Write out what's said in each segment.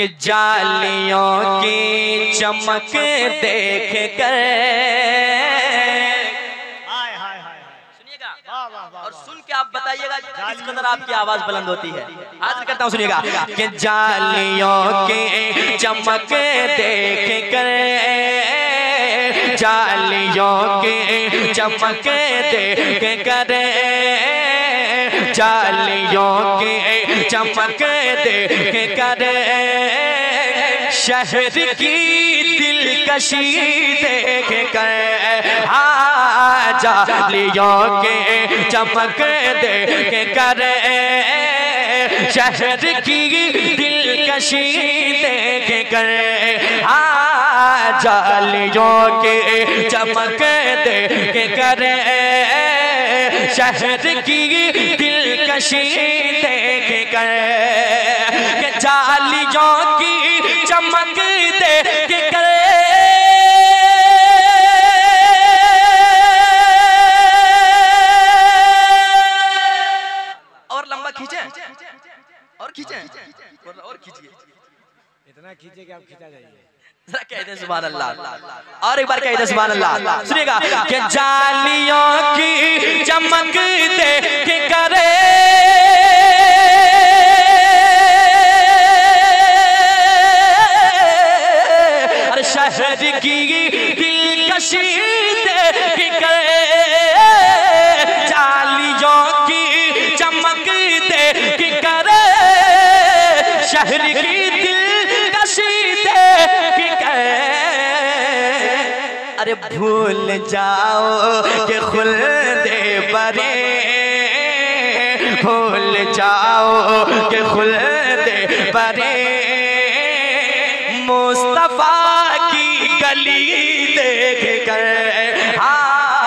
कि जालियों की चमक देख कर और सुन के आप बताइएगा किस कदर आपकी आवाज़ बुलंद होती है। हाजिर करता हूँ सुनिएगा। कि जालियों के चमक देख कर जालियों के चमक देख कर जालियों के चमक देख कर शहर की दिलकशी देख कर। आ जालियों के चमक देख कर शहर की दिलकशी देख कर। आ जालियों के चमक देख कर शहर की दिलकशी देख कर जालियों की चमक देख इतना खींचे कि आप खींचा जाइए। दे अल्लाह और एक बार कह दे सुभान अल्लाह सुनिएगा कि जालियों की चमक देख करे। अरे शहर की दिलकशी देख करे। जालियों की चमक देख करे। शहर की भूल जाओ के खुल दे बरे भूल जाओ के खुल दे बरे मुस्तफ़ा की गली देख कर हाँ।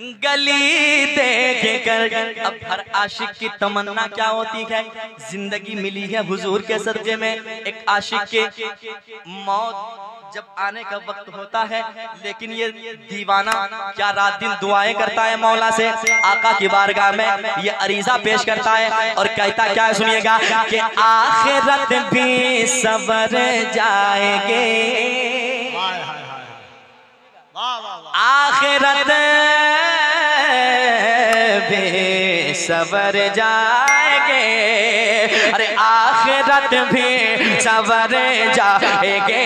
गली देख कर। अब हर आशिक की तमन्ना क्या होती है? ज़िंदगी मिली है हुजूर के सदके में। एक आशिक के मौत जब आने का वक्त होता है, लेकिन ये दीवाना क्या रात दिन दुआएँ करता है मौला से? आका की बारगाह में ये अरीजा पेश करता है और कहता क्या है सुनिएगा? कि आखिरत भी सबर जाएँगे। आखिरत भी सबर जाएँगे। अरे आखिरत भी सबर जाएँगे।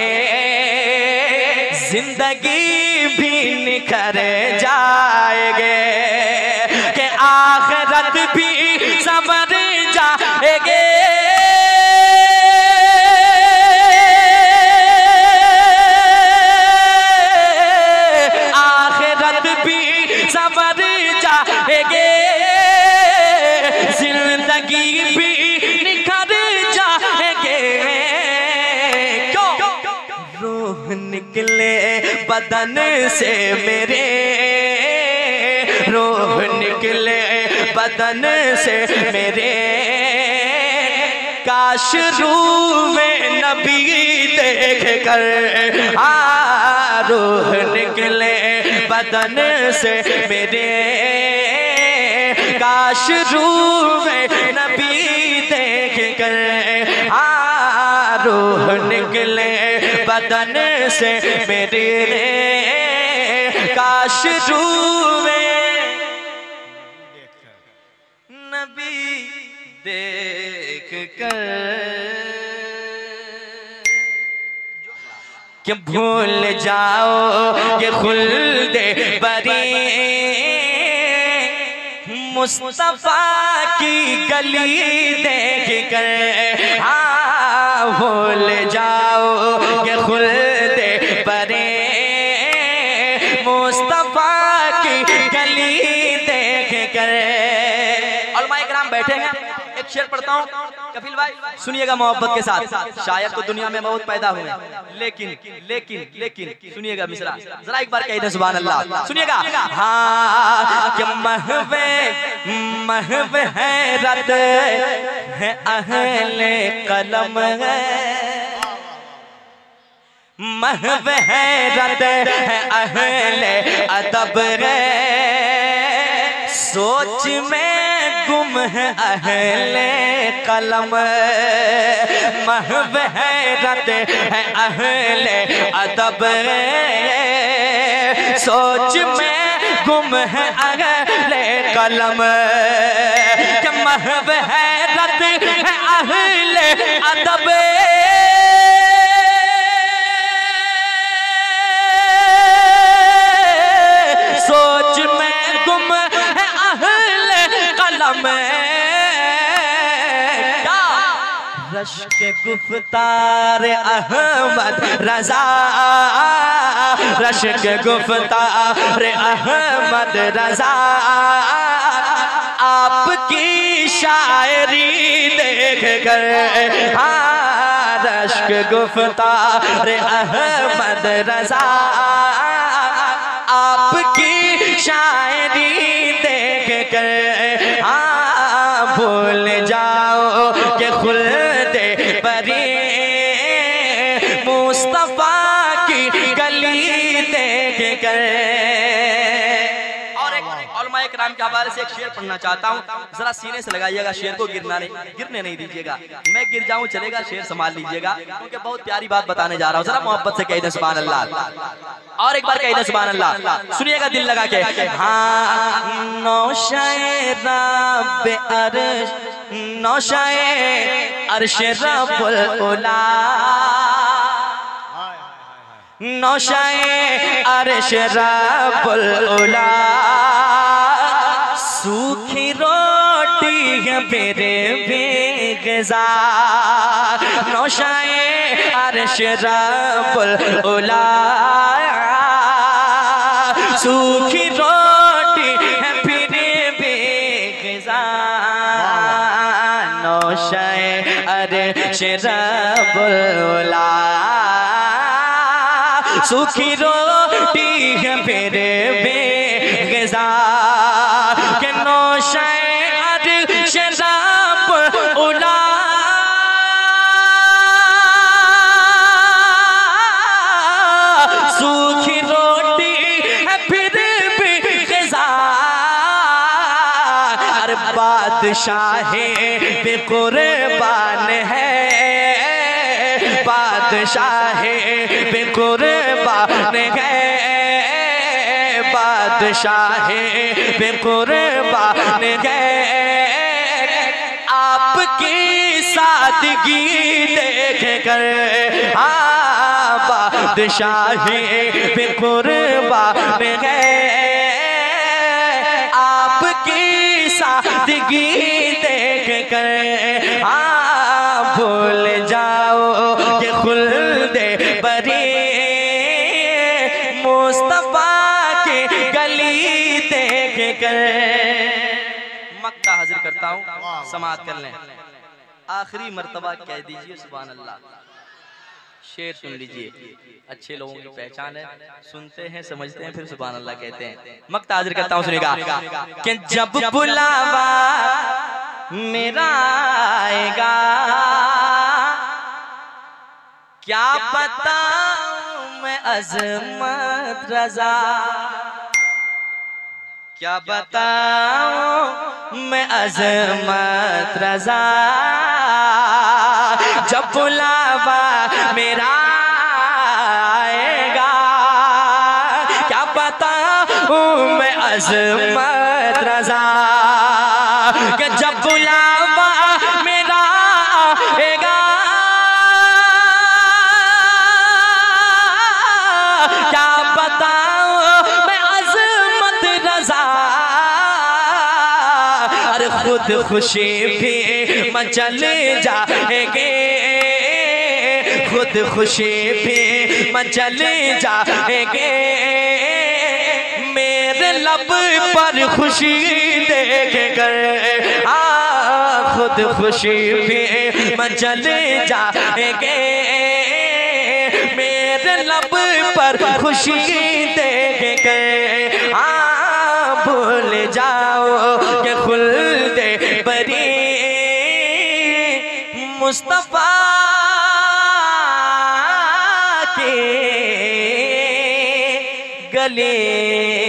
ज़िंदगी भी निखर जाएँगे कि आखिरत भी सबर जाएँगे। बदन से मेरे रूह निकले, बदन से मेरे। काश रूह में नबी देख कर आ रूह निकले, बदन से मेरे। काश रूह में नबी देख कर आ रूह निकले बदन से मेरे काश रूह में नबी देख कर कि भूल जाओ कि खुल दे बरी मुस्तफ़ा की गली देख कर हाँ भूल जाओ बैठे हैं एक शेर पढ़ता हूँ। कपिल भाई, सुनिएगा मोहब्बत के साथ। शायद तो दुनिया में बहुत पैदा हुए लेकिन लेकिन लेकिन, सुनिएगा मिश्रा जरा एक बार कह दे सुभान अल्लाह सुनिएगा? हाँ कि है रत अहले कलम। है है अहले अदब है सोच में गुम है अहले कलम। महब है हैरत है अहले अदब। सोच में गुम है अहले कलम। महब है हैरत है अहले गुफ्तार अहमद रजा रश के गुफ्तार अहमद रजा। आपकी शायरी देख कर हाँ रश्क गुफ्तार अहमद रजा। आपकी शायरी देख कर हाँ भूल जाओ से एक शेर पढ़ना चाहता हूँ। जरा सीने से लगाइएगा, शेर को गिरना नहीं, गिरने नहीं दीजिएगा। मैं गिर जाऊँ, चलेगा, शेर संभाल लीजिएगा। क्योंकि बहुत प्यारी बात बताने जा रहा हूँ। जरा मोहब्बत से कह दें सुभान अल्लाह और एक बार कह दें सुभान अल्लाह सुनिएगा दिल लगा के। हाँ नौशाए अर्श रब्बुल उला। नौशाए अर्श रब्बुल उला। सूखी रोटी है मेरे बेगजा नौशाए अर्श रब्बुल उला सूखी रोटी है फिर बेगजा नौशाए अर्श रब्बुल उला सुखी रोटी है फिर बेगजा बादशाह पे कुर्बान है। बादशाह पे कुर्बान है। बादशाह पे कुर्बान है। आपकी सादगी देख कर हाँ बादशाही पे कुर्बान है। सादगी देख कर। हाँ भूल जाओ कि खुल्द बरी। मुस्तफ़ा की गली देख कर। मक्का हाजिर करता हूँ, समाप्त कर लें। आखिरी मर्तबा कह दीजिए सुबह अल्लाह। शेर सुन लीजिए। अच्छे लोगों की पहचान है, सुनते हैं, समझते हैं, फिर सुबह अल्लाह कहते हैं। मक्त हाजिर करता हूँ, सुनेगा। जब बुलावा मेरा आएगा, क्या पता मैं अजमत रजा। क्या बताऊँ मैं अजमत रजा। जब बुलावा मेरा आएगा, क्या बताऊँ मैं अजमत रजा। कि जब बुलावा मेरा आएगा, क्या बताऊँ मैं अजमत रजा। अरे खुद खुशी भी मचल जाएँगे। खुद खुशी भी मचल जाएँगे। मेरे लब पर खुशी देख कर। आ, खुद खुशी भी मचल जाएँगे। मेरे लब पर खुशी देख कर। आ, भूल जाओ कि खुल्द बरी मुस्तफ़ा গলে